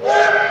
Gracias.